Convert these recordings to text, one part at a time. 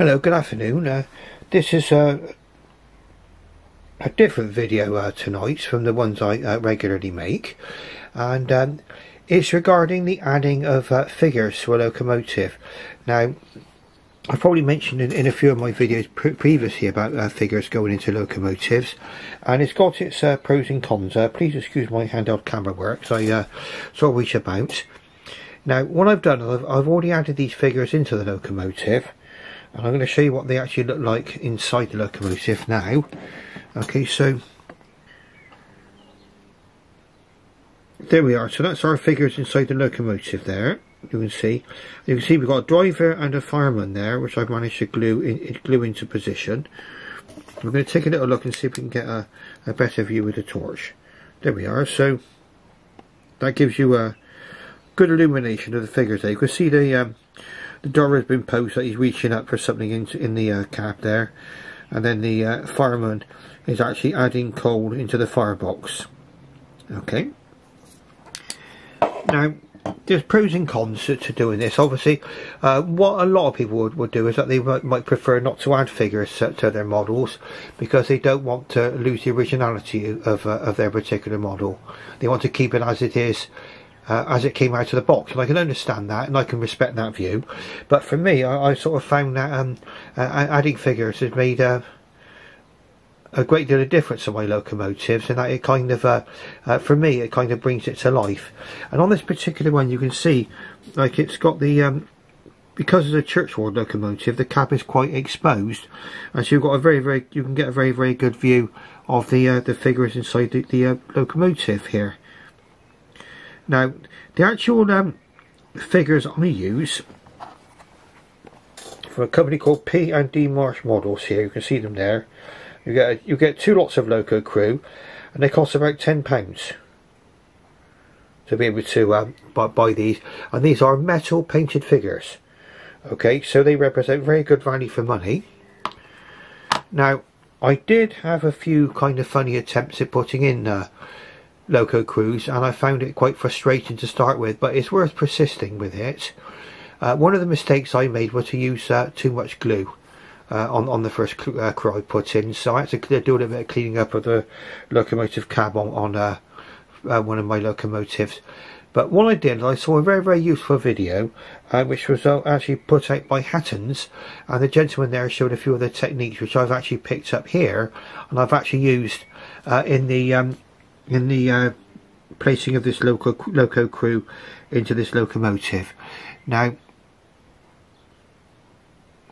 Hello, good afternoon. Uh, this is uh, a different video uh, tonight from the ones I uh, regularly make and um, it's regarding the adding of uh, figures to a locomotive. Now I've probably mentioned in, in a few of my videos pre previously about uh, figures going into locomotives and it's got its pros and cons. please excuse my handheld camera work so I sort of reach about. Now what I've done, I've, I've already added these figures into the locomotive and I'm going to show you what they actually look like inside the locomotive now. Okay so there we are. So that's our figures inside the locomotive there. You can see. You can see we've got a driver and a fireman there which I've managed to glue in, glue into position. We're going to take a little look and see if we can get a, a better view with the torch. There we are. So that gives you a good illumination of the figures there. You can see the um, the door has been posted he's reaching up for something in, in the uh, cab there. And then the uh, fireman is actually adding coal into the firebox. Okay. Now there's pros and cons to, to doing this. Obviously uh, what a lot of people would, would do is that they might, might prefer not to add figures to, to, their models because they don't want to lose the originality of, uh, of their particular model. They want to keep it as it is uh, as it came out of the box. And I can understand that and I can respect that view. But for me, I, I sort of found that um, uh, adding figures has made uh, a great deal of difference to my locomotives and that it kind of, uh, uh, for me, it kind of brings it to life. And on this particular one, you can see, like it's got the, um, because it's a Churchward locomotive, the cab is quite exposed, and so you've got a very, very, you can get a very, very good view of the uh, the figures inside the, the uh, locomotive here. Now, the actual um, figures I use from a company called P and D Marsh Models here, you can see them there. You get you get two lots of loco crew, and they cost about ten pounds to be able to um, buy, buy these. And these are metal painted figures. Okay, so they represent very good value for money. Now, I did have a few kind of funny attempts at putting in uh, Loco Crews and I found it quite frustrating to start with but it's worth persisting with it. Uh, one of the mistakes I made was to use uh, too much glue uh, on, on the first uh, crew I put in so I had to do a little bit of cleaning up of the locomotive cab on, on uh, uh, one of my locomotives. But what I did, I saw a very, very useful video, uh, which was uh, actually put out by Hattons, and the gentleman there showed a few of the techniques which I've actually picked up here, and I've actually used uh, in the um, in the uh, placing of this loco, loco crew into this locomotive. Now,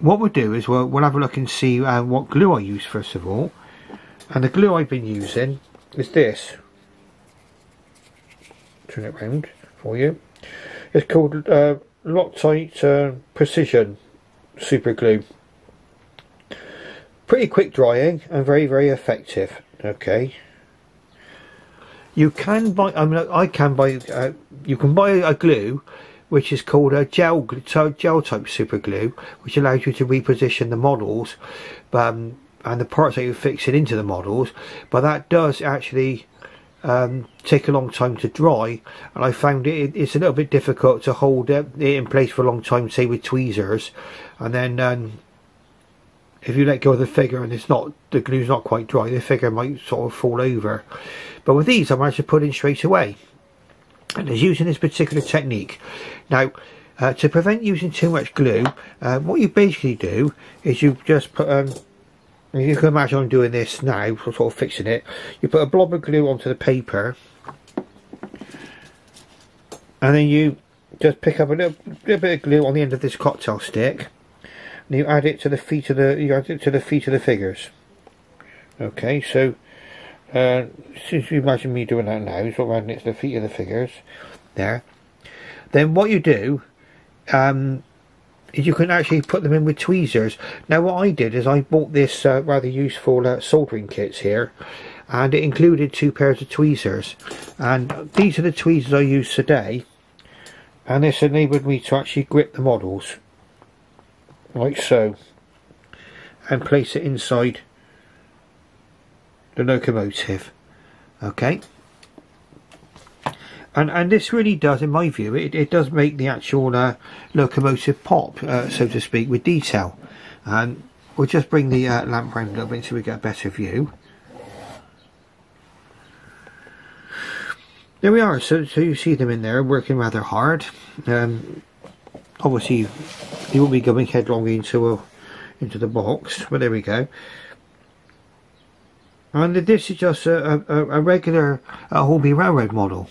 what we'll do is we'll, we'll have a look and see uh, what glue I use first of all. And the glue I've been using is this. Turn it round for you. It's called uh, Loctite uh, Precision Super Glue. Pretty quick drying and very, very effective. Okay. You can buy. I mean, I can buy. Uh, you can buy a glue, which is called a gel gel type super glue, which allows you to reposition the models, um, and the parts that you're fixing into the models. But that does actually um, take a long time to dry, and I found it it's a little bit difficult to hold it in place for a long time, say with tweezers, and then. Um, if you let go of the figure and it's not the glue's not quite dry the figure might sort of fall over but with these I managed to put in straight away. And it's using this particular technique. Now, uh, to prevent using too much glue, uh, what you basically do is you just put, um, you can imagine I'm doing this now, sort of fixing it. You put a blob of glue onto the paper, and then you just pick up a little, little bit of glue on the end of this cocktail stick, and you add it to the feet of the you add it to the feet of the figures. Okay, so uh, since you imagine me doing that now, so around to the feet of the figures, there. Then what you do, um, is you can actually put them in with tweezers. Now what I did is I bought this uh, rather useful uh, soldering kits here, and it included two pairs of tweezers. And these are the tweezers I use today, and this enabled me to actually grip the models, like so, and place it inside the locomotive okay and and this really does in my view it, it does make the actual uh, locomotive pop uh, so to speak with detail And we'll just bring the uh, lamp round a little bit so we get a better view. There we are, so, so you see them in there working rather hard. Um, obviously, they won't be going headlong into a, into the box, but there we go. And this is just a, a, a regular uh, Hornby Railroad model.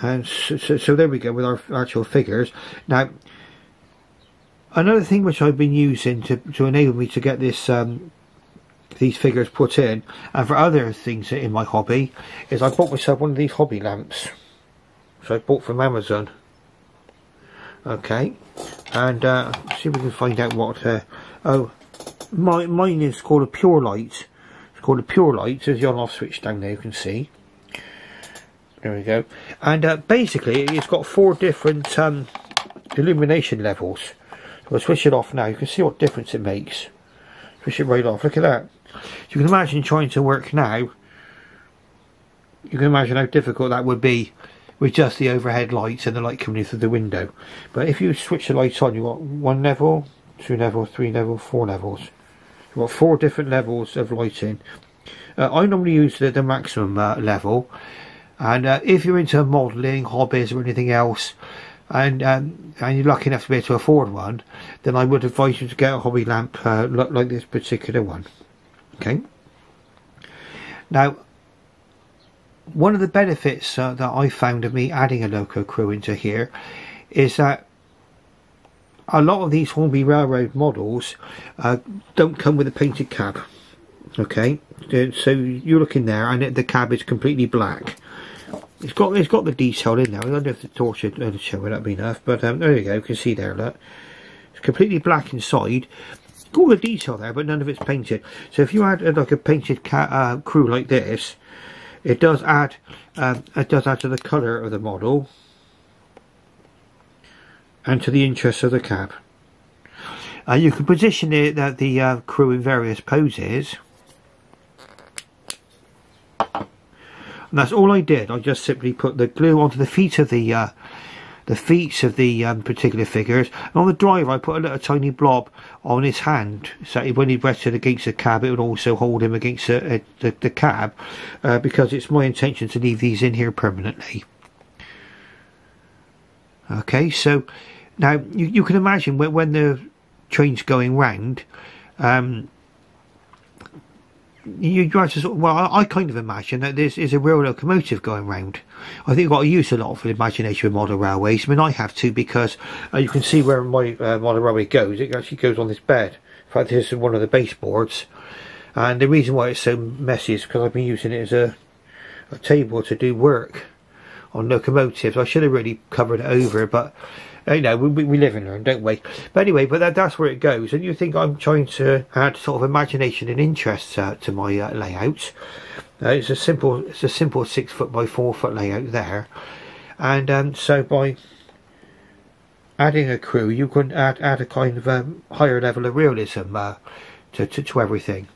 And so, so, so, there we go with our actual figures. Now, another thing which I've been using to, to enable me to get this um, these figures put in and for other things in my hobby is I bought myself one of these hobby lamps so I bought from Amazon okay and uh, see if we can find out what uh, oh my, mine is called a Purelite. It's called a Purelite there's the on off switch down there you can see. There we go. And uh, basically it's got four different um, illumination levels. So I'll switch it off now. You can see what difference it makes. Switch it right off. Look at that. You can imagine trying to work now. You can imagine how difficult that would be with just the overhead lights and the light coming in through the window. But if you switch the lights on, you've got one level, two levels, three levels, four levels. You've got four different levels of lighting. Uh, I normally use the, the maximum uh, level. And uh, if you're into modelling, hobbies or anything else, and um, and you're lucky enough to be able to afford one, then I would advise you to get a hobby lamp uh, like this particular one. Okay. Now, one of the benefits uh, that I found of me adding a loco crew into here is that a lot of these Hornby Railroad models uh, don't come with a painted cab. Okay, uh, so you're looking there, and the cab is completely black. It's got it's got the detail in there. I don't know if the torch would show it, that'd enough. But um, there you go. You can see there. Look, it's completely black inside, all the detail there, but none of it's painted. So if you add uh, like a painted uh, crew like this, it does add um, it does add to the colour of the model and to the interests of the cab. Uh, you can position it, that the uh, crew in various poses. And that's all I did. I just simply put the glue onto the feet of the uh, the feet of the um, particular figures. And on the driver, I put a little tiny blob on his hand, so when he rested against the cab, it would also hold him against the, the, the cab, uh, because it's my intention to leave these in here permanently. Okay, so now you, you can imagine when, when the train's going round, um, you try to sort of, well, I, kind of imagine that this is a real locomotive going round. I think you've got to use a lot of imagination with model railways. I mean, I have to because uh, you can see where my uh, model railway goes. It actually goes on this bed. In fact, this is one of the baseboards. And the reason why it's so messy is because I've been using it as a, a table to do work on locomotives. I should have really covered it over, but you know, we, we live and learn, don't we? But anyway, but that, that's where it goes. And you think I'm trying to add sort of imagination and interest uh, to my uh, layout. Uh, it's a simple, it's a simple six foot by four foot layout there. And um, so by adding a crew, you can add add a kind of um, higher level of realism uh, to, to, to everything.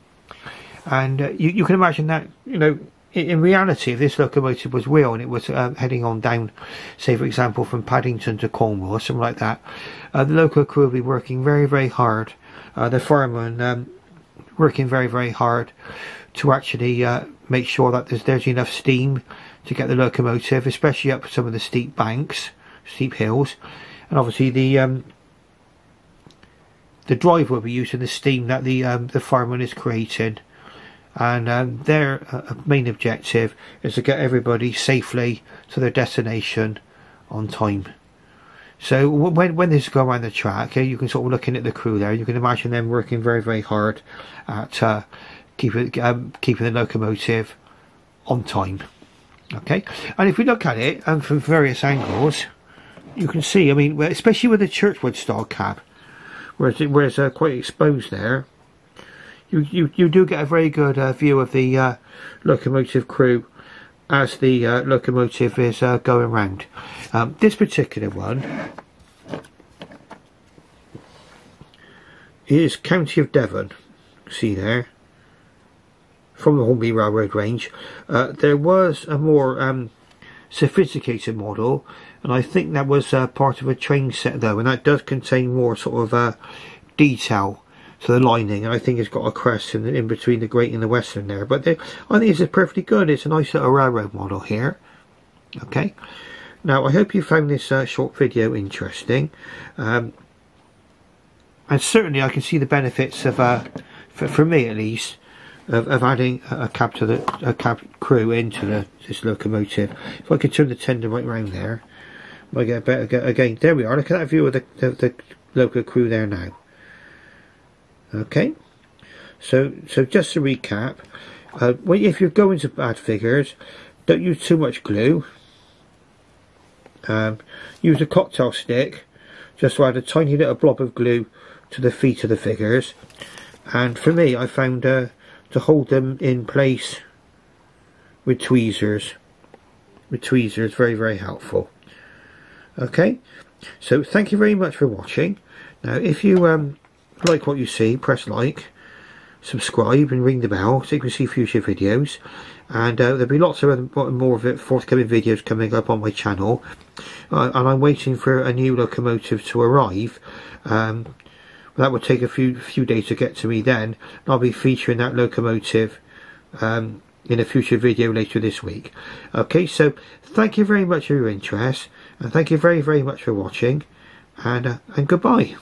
And uh, you you can imagine that you know in reality, if this locomotive was real and it was uh, heading on down, say for example, from Paddington to Cornwall or something like that, uh, the local crew would be working very, very hard. Uh, the firemen um, working very, very hard to actually uh, make sure that there's, there's enough steam to get the locomotive, especially up some of the steep banks, steep hills, and obviously the um, the driver will be using the steam that the um, the fireman is creating and um, their uh, main objective is to get everybody safely to their destination on time. So when when this go around the track, you can sort of looking at the crew there. You can imagine them working very very hard at uh, keeping um, keeping the locomotive on time. Okay, and if we look at it and um, from various angles, you can see. I mean, especially with the Churchward style cab, whereas it, whereas uh, quite exposed there you, you, you do get a very good uh, view of the uh, locomotive crew as the uh, locomotive is uh, going round. Um, this particular one is County of Devon. See there, from the Hornby Railroad range. Uh, there was a more um, sophisticated model and I think that was uh, part of a train set though and that does contain more sort of detail to the lining and I think it's got a crest in, in between the Great and the Western there but they, I think this is perfectly good it's a nice little railroad model here okay now I hope you found this uh, short video interesting um, and certainly I can see the benefits of uh, for, for me at least of, of adding a cab to the a cab crew into the this locomotive. If I could turn the tender right round there, I get a better again. There we are. Look at that view of the the, the local crew there now. Okay, so so just to recap, uh, if you're going to add figures, don't use too much glue. Um, use a cocktail stick. Just to add a tiny little blob of glue to the feet of the figures. And for me I found uh, to hold them in place with tweezers. With tweezers very very helpful. Okay? So thank you very much for watching. Now if you um, like what you see press like subscribe and ring the bell so you can see future videos and uh, there'll be lots of more of it forthcoming videos coming up on my channel uh, and I'm waiting for a new locomotive to arrive um, that would take a few few days to get to me then. I'll be featuring that locomotive um, in a future video later this week. Okay, so thank you very much for your interest, and thank you very, very much for watching, and, uh, and goodbye.